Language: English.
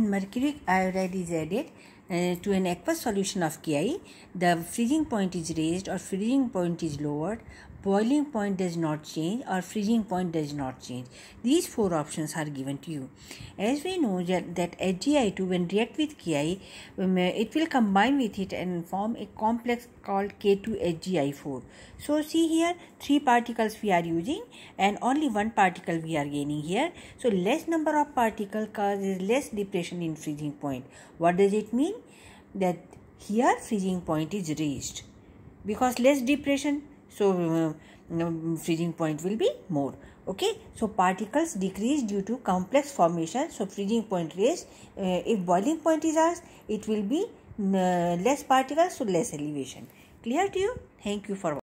mercuric iodide is added uh, to an aqueous solution of KI, the freezing point is raised or freezing point is lowered, boiling point does not change or freezing point does not change. These four options are given to you. As we know that, that HgI2 when react with KI, um, it will combine with it and form a complex called K2HgI4. So see here three particles we are using and only one particle we are gaining here. So less number of particles causes less depression in freezing point. What does it mean? That here freezing point is raised because less depression so uh, freezing point will be more. Okay? So particles decrease due to complex formation. So freezing point raised uh, if boiling point is asked it will be uh, less particles so less elevation. Clear to you? Thank you for